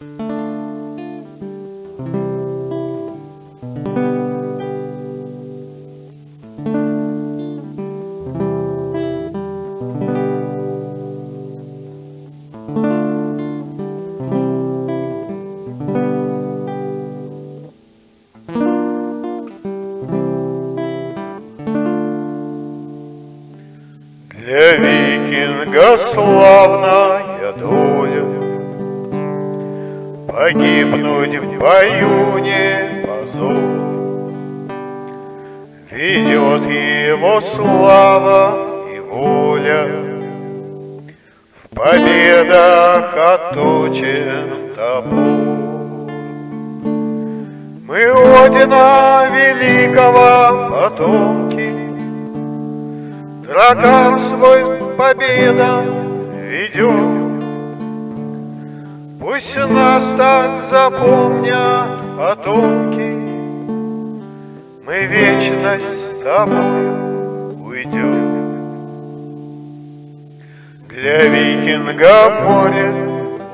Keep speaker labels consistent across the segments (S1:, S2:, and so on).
S1: Для викинга славная доля Погибнуть в бою не позор. Ведет его слава и воля. В победах отточен топор Мы Одина великого потомки. Дракар свой победам ведет. Пусть нас так запомнят потомки, Мы вечность с тобой уйдем. Для викинга море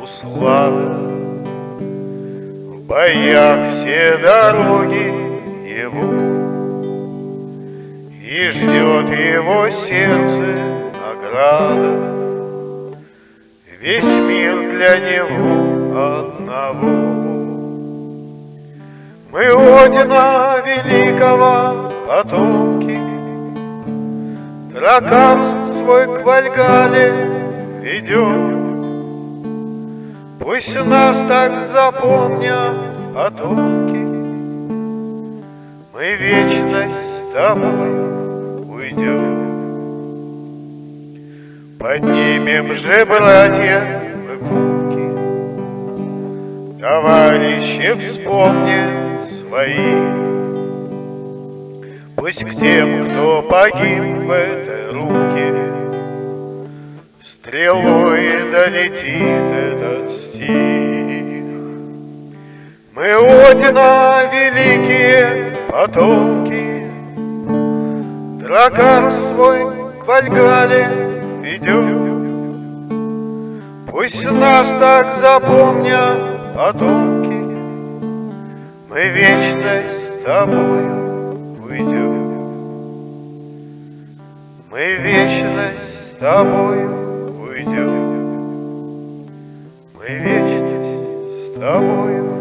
S1: услада, В боях все дороги его. И ждет его сердце награда. Весь мир для него одного. Мы Одина великого потомки. Дракар свой к Вальгале ведет Пусть нас так запомнят потомки. Мы вечность с тобой уйдем. Поднимем же, братья, Товарищи, вспомни своих. Пусть к тем, кто погиб в этой руке, Стрелой долетит этот стих. Мы Одина великие потомки, Дракар свой к Вальгале ведет. Пусть нас так запомнят потомки, Мы вечность с тобою уйдем. Мы вечность с тобою уйдем. Мы вечность с тобою